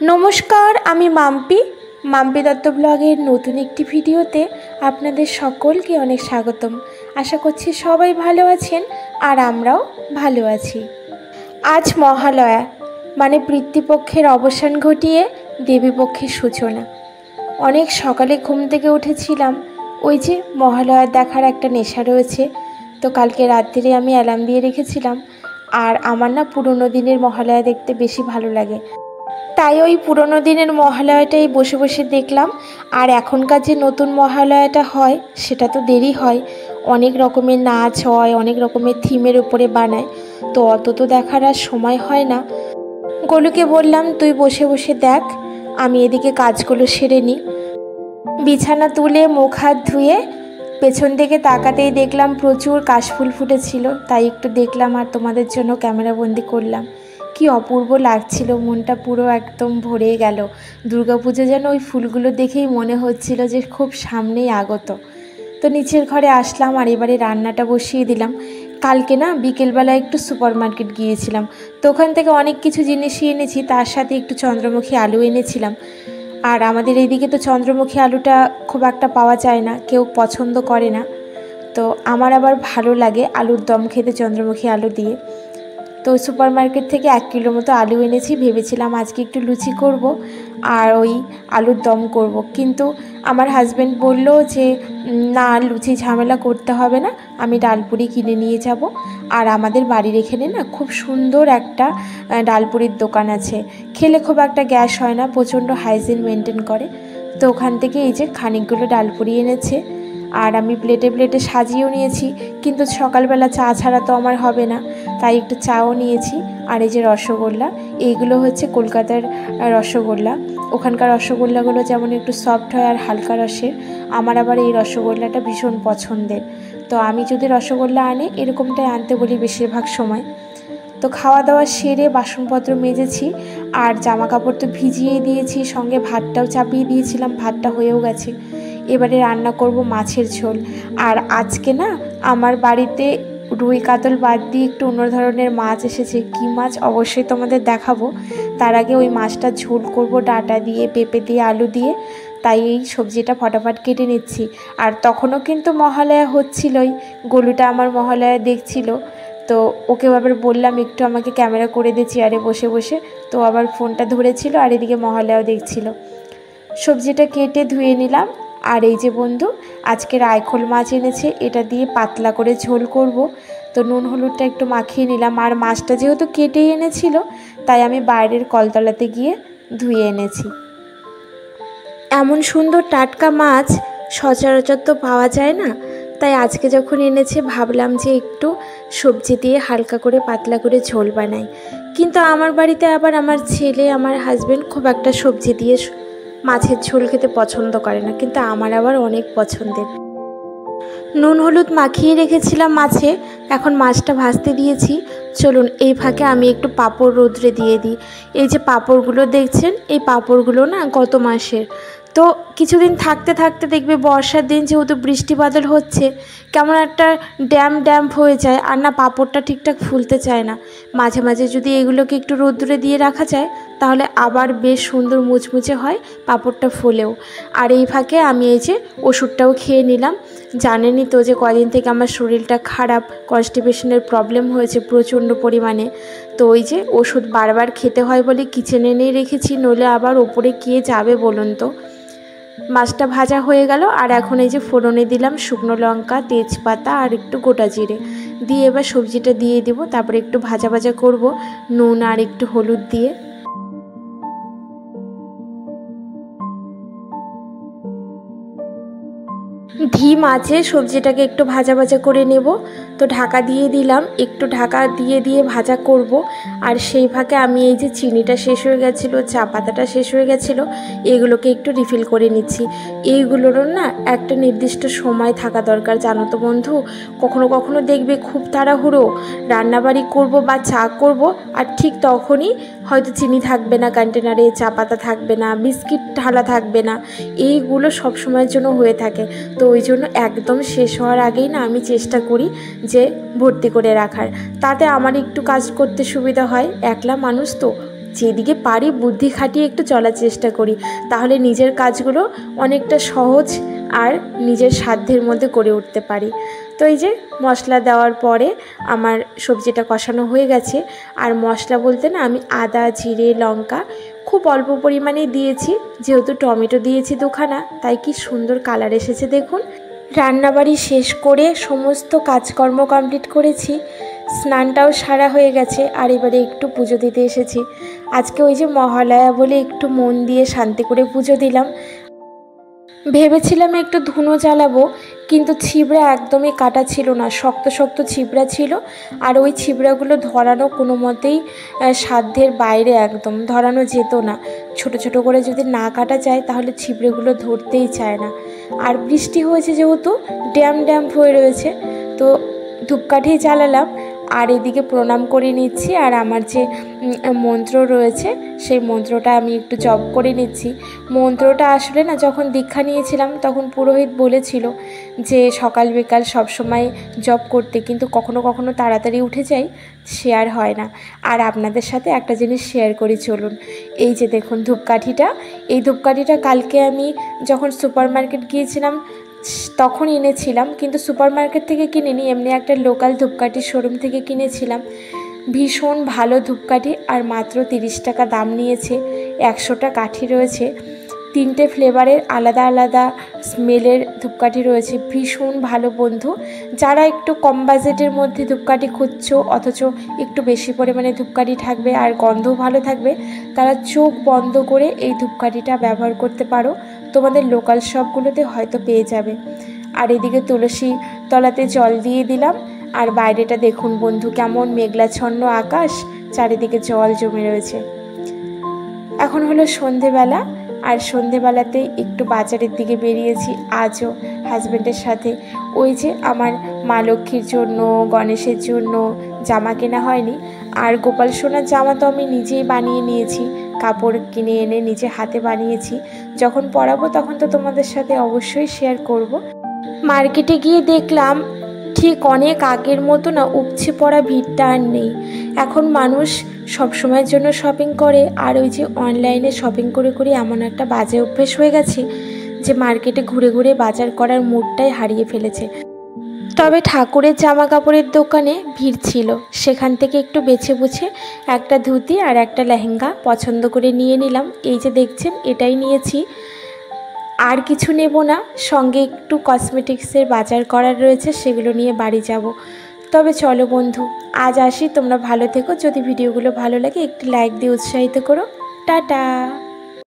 নমস্কার, আমি মাম্পি। মাম্পি দত্ত ব্লগের নতুন একটি ভিডিওতে আপনাদের সকলকে অনেক স্বাগতম। আশা করছি সবাই ভালো আছেন আর আমরাও ভালো আছি। আজ মহালয়া মানে পিতৃপক্ষের অবসান ঘটিয়ে দেবীপক্ষের সূচনা। অনেক সকালে ঘুম থেকে উঠেছিলাম, ওই যে মহালয়া দেখার একটা নেশা রয়েছে, তো কালকে রাত্রিরে আমি অ্যালার্ম দিয়ে রেখেছিলাম, আর আমার না পুরনো দিনের মহালয়া দেখতে বেশি ভালো লাগে। তাই ওই পুরনো দিনের মহালয়াটাই বসে বসে দেখলাম। আর এখনকার যে নতুন মহালয়াটা হয়, সেটা তো দেরি হয়। অনেক রকমের নাচ হয়, অনেক রকমের থিমের উপরে বানায়। তো অত তো দেখার আর সময় হয় না। গোলুকে বললাম, তুই বসে বসে দেখ, আমি এদিকে কাজগুলো সেরে নিই বিছানা তুলে মুখ হাত ধুয়ে পেছন দিকে তাকাতেই দেখলাম প্রচুর কাশফুল ফুটেছিল। তাই একটু দেখলাম আর তোমাদের জন্য ক্যামেরাবন্দি করলাম। কি অপূর্ব লাগছিল, মনটা পুরো একদম ভরে গেল। দুর্গাপুজো যেন ওই ফুলগুলো দেখেই মনে হচ্ছিল যে খুব সামনেই আগত। তো নিচের ঘরে আসলাম আর এবারে রান্নাটা বসিয়ে দিলাম। কালকে না বিকেলবেলা একটু সুপার মার্কেট গিয়েছিলাম। তো ওখান থেকে অনেক কিছু জিনিসই এনেছি, তার সাথে একটু চন্দ্রমুখী আলু এনেছিলাম। আর আমাদের এইদিকে তো চন্দ্রমুখী আলুটা খুব একটা পাওয়া যায় না, কেউ পছন্দ করে না। তো আমার আবার ভালো লাগে আলুর দম খেতে চন্দ্রমুখী আলু দিয়ে। তো সুপার মার্কেট থেকে এক কিলো মতো আলু এনেছি। ভেবেছিলাম আজকে একটু লুচি করব আর ওই আলুর দম করব। কিন্তু আমার হাজব্যান্ড বলল যে না, লুচি ঝামেলা করতে হবে না। আমি ডালপুরি কিনে নিয়ে যাব। আর আমাদের বাড়ির এখানে না খুব সুন্দর একটা ডালপুরির দোকান আছে। খেলে খুব একটা গ্যাস হয় না, প্রচণ্ড হাইজিন মেনটেন করে। তো ওখান থেকে এই যে খানিকগুলো ডালপুরি এনেছে। আর আমি প্লেটে প্লেটে সাজিয়েও নিয়েছি, কিন্তু সকালবেলা চা ছাড়া তো আমার হবে না। তাই একটু চাও নিয়েছি, আর এই যে রসগোল্লা, এইগুলো হচ্ছে কলকাতার রসগোল্লা। ওখানকার রসগোল্লাগুলো যেমন একটু সফট হয় আর হালকা রসের আমার আবার এই রসগোল্লাটা ভীষণ পছন্দের। তো আমি যদি রসগোল্লা আনে, এরকমটাই আনতে বলি বেশিরভাগ সময়। তো খাওয়া দাওয়া সেরে বাসনপত্র মেজেছি, আর জামা কাপড় তো ভিজিয়েই দিয়েছি, সঙ্গে ভাতটাও চাপিয়ে দিয়েছিলাম, ভাতটা হয়েও গেছে। এবারে রান্না করব মাছের ঝোল। আর আজকে না, আমার বাড়িতে রুই কাতল বাদ দিয়ে একটু অন্য ধরনের মাছ এসেছে। কি মাছ? অবশ্যই তোমাদের দেখাবো। তার আগে ওই মাছটা ঝোল করব ডাটা দিয়ে, পেঁপে দিয়ে, আলু দিয়ে। তাই এই সবজিটা ফটাফট কেটে নিচ্ছি। আর তখনও কিন্তু মহালয়া হচ্ছিলই। গলুটা আমার মহালয়া দেখছিল। তো ওকে আবার বললাম, একটু আমাকে ক্যামেরা করে দিয়ে চেয়ারে বসে বসে। তো আবার ফোনটা ধরেছিল আর এদিকে মহালয়াও দেখছিল। সবজিটা কেটে ধুয়ে নিলাম। আর এই যে বন্ধু আজকের আইখোল মাছ এনেছে, এটা দিয়ে পাতলা করে ঝোল করব। তো নুন হলুদটা একটু মাখিয়ে নিলাম, আর মাছটা যেহেতু কেটেই এনেছিল, তাই আমি বাইরের কলতলাতে গিয়ে ধুয়ে এনেছি। এমন সুন্দর টাটকা মাছ সচরাচর তো পাওয়া যায় না, তাই আজকে যখন এনেছে ভাবলাম যে একটু সবজি দিয়ে হালকা করে পাতলা করে ঝোল বানাই। কিন্তু আমার বাড়িতে আবার আমার ছেলে, আমার হাজব্যান্ড খুব একটা সবজি দিয়ে মাছের ঝোল খেতে পছন্দ করে না, কিন্তু আমার আবার অনেক পছন্দের। নুন হলুদ মাখিয়ে রেখেছিলাম মাছে, এখন মাছটা ভাজতে দিয়েছি। চলুন, এই ফাঁকে আমি একটু পাঁপড় রোদ্রে দিয়ে দিই। এই যে পাঁপড়গুলো দেখছেন, এই পাঁপড়গুলো না গত মাসের। তো কিছুদিন থাকতে থাকতে দেখবে বর্ষার দিন যেহেতু বৃষ্টি বাদল হচ্ছে, কেমন একটা ড্যাম ড্যাম্প হয়ে যায় আর না পাঁপড়টা ঠিকঠাক ফুলতে চায় না। মাঝে মাঝে যদি এগুলোকে একটু রোদ্দুরে দিয়ে রাখা যায় তাহলে আবার বেশ সুন্দর মুচমুচে হয় পাঁপড়টা ফুলেও। আর এই ফাঁকে আমি এই যে ওষুধটাও খেয়ে নিলাম। জানেনই তো যে কদিন থেকে আমার শরীরটা খারাপ কনস্টিপেশনের প্রবলেম হয়েছে প্রচণ্ড পরিমাণে। তো ওই যে ওষুধ বারবার খেতে হয় বলে কিচেনে নিয়ে রেখেছি, নইলে আবার ওপরে কে যাবে বলুন তো? মাছটা ভাজা হয়ে গেল আর এখন এই যে ফোড়নে দিলাম শুকনো লঙ্কা, তেজপাতা আর একটু গোটা জিরে। দিয়ে এবার সবজিটা দিয়ে দেবো, তারপরে একটু ভাজা ভাজা করব, নুন আর একটু হলুদ দিয়ে। ধিম আছে, সবজিটাকে একটু ভাজা ভাজা করে নেব। তো ঢাকা দিয়ে দিলাম, একটু ঢাকা দিয়ে দিয়ে ভাজা করব। আর সেই ফাঁকে আমি এই যে চিনিটা শেষ হয়ে গেছিল, চা পাতাটা শেষ হয়ে গেছিল, এগুলোকে একটু রিফিল করে নিচ্ছি। এইগুলোরও না একটা নির্দিষ্ট সময় থাকা দরকার, জানো তো বন্ধু? কখনো কখনো দেখবে খুব তাড়াহুড়ো, রান্নাবাড়ি করব বা চা করব, আর ঠিক তখনই হয়তো চিনি থাকবে না কন্টেনারে চা পাতা থাকবে না, বিস্কিট ঢালা থাকবে না। এইগুলো সব সময়ের জন্য হয়ে থাকে। তো জন্য একদম শেষ হওয়ার আগেই না আমি চেষ্টা করি যে ভর্তি করে রাখার। তাতে আমার একটু কাজ করতে সুবিধা হয়, একলা মানুষ তো। যেদিকে পারি বুদ্ধি খাটিয়ে একটু চলার চেষ্টা করি। তাহলে নিজের কাজগুলো অনেকটা সহজ আর নিজের সাধ্যের মধ্যে করে উঠতে পারি। তো এই যে মশলা দেওয়ার পরে আমার সবজিটা কষানো হয়ে গেছে। আর মশলা বলতে না আমি আদা, জিরে, লঙ্কা খুব অল্প পরিমাণে দিয়েছি। যেহেতু টমেটো দিয়েছি দুখানা, তাই কি সুন্দর কালার এসেছে দেখুন। রান্নাবাড়ি শেষ করে সমস্ত কাজকর্ম কমপ্লিট করেছি। স্নানটাও সারা হয়ে গেছে, আর এবারে একটু পুজো দিতে এসেছি। আজকে ওই যে মহালয়া বলে একটু মন দিয়ে শান্তি করে পুজো দিলাম। ভেবেছিলাম একটু ধুনো জ্বালাবো, কিন্তু ছিবড়া একদমই কাটা ছিল না। শক্ত শক্ত ছিবড়া ছিল, আর ওই ছিবড়াগুলো ধরানো কোনো মতেই সাধ্যের বাইরে একদম, ধরানো যেত না। ছোট ছোট করে যদি না কাটা যায়, তাহলে ছিবড়েগুলো ধরতেই চায় না। আর বৃষ্টি হয়েছে যেহেতু, ড্যাম ড্যাম হয়ে রয়েছে, তো ধূপকাঠি জ্বালালাম আর এদিকে প্রণাম করে নিচ্ছি আর আমার যে মন্ত্র রয়েছে, সেই মন্ত্রটা আমি একটু জপ করে নিচ্ছি। মন্ত্রটা আসলে না, যখন দীক্ষা নিয়েছিলাম, তখন পুরোহিত বলেছিল যে, সকাল বিকাল সবসময় জপ করতে, কিন্তু কখনো কখনো তাড়াতাড়ি উঠে যাই শেয়ার হয় না। আর আপনাদের সাথে একটা জিনিস শেয়ার করি, চলুন। এই যে দেখুন ধূপকাঠিটা, এই ধূপকাঠিটা কালকে আমি যখন সুপার মার্কেট গিয়েছিলাম তখন এনেছিলাম, কিন্তু সুপার মার্কেট থেকে কিনিনি, এমনি একটা লোকাল ধূপকাঠির শোরুম থেকে কিনেছিলাম। ভীষণ ভালো ধূপকাঠি, আর মাত্র তিরিশ টাকা দাম নিয়েছে একশোটা কাঠি রয়েছে। তিনটে ফ্লেভারের আলাদা আলাদা স্মেলের ধূপকাঠি রয়েছে, ভীষণ ভালো বন্ধু। যারা একটু কম বাজেটের মধ্যে ধূপকাঠি খুঁজছো, অথচ একটু বেশি পরিমাণে ধূপকাঠি থাকবে আর গন্ধও ভালো থাকবে, তারা চোখ বন্ধ করে এই ধূপকাঠিটা ব্যবহার করতে পারো। তোমাদের লোকাল শপগুলোতে হয়তো পেয়ে যাবে। আর এদিকে তুলসী তলাতে জল দিয়ে দিলাম। আর বাইরেটা দেখুন বন্ধু, কেমন মেঘলাচ্ছন্ন আকাশ, চারিদিকে জল জমে রয়েছে। এখন হলো সন্ধেবেলা, আর সন্ধেবেলাতে একটু বাজারের দিকে বেরিয়েছি। আজও হাজব্যান্ডের সাথে। ওই যে আমার মা লক্ষ্মীর জন্য, গণেশের জন্য জামা কেনা হয়নি। আর গোপাল সোনার জামা তো আমি নিজেই বানিয়ে নিয়েছি, কাপড় কিনে এনে নিজে হাতে বানিয়েছি। যখন পরাবো তখন তো তোমাদের সাথে অবশ্যই শেয়ার করব। মার্কেটে গিয়ে দেখলাম, ঠিক অনেক আগের মতো না উপচে পড়া ভিড়টা আর নেই। এখন মানুষ সব সময়ের জন্য শপিং করে, আর ওই যে অনলাইনে শপিং করে করে এমন একটা বাজে অভ্যেস হয়ে গেছে যে মার্কেটে ঘুরে ঘুরে বাজার করার মুডটাই হারিয়ে ফেলেছে। তবে ঠাকুরের জামা কাপড়ের দোকানে ভিড় ছিল। সেখান থেকে একটু বেছে বুছে একটা ধুতি আর একটা লেহেঙ্গা পছন্দ করে নিয়ে নিলাম। এই যে দেখছেন, এটাই নিয়েছি। আর কিছু নেব না। সঙ্গে একটু কসমেটিক্সের বাজার করার রয়েছে, সেগুলো নিয়ে বাড়ি যাব। তবে চলো বন্ধু, আজ আসি। তোমরা ভালো থেকো। যদি ভিডিওগুলো ভালো লাগে, একটি লাইক দিয়ে উৎসাহিত করো। টাটা!